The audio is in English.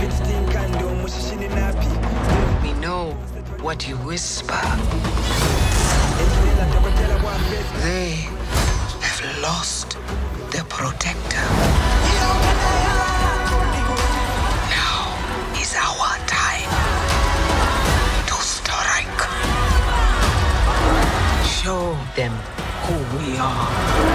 We know what you whisper. They have lost their protector. Now is our time to strike. Show them who we are.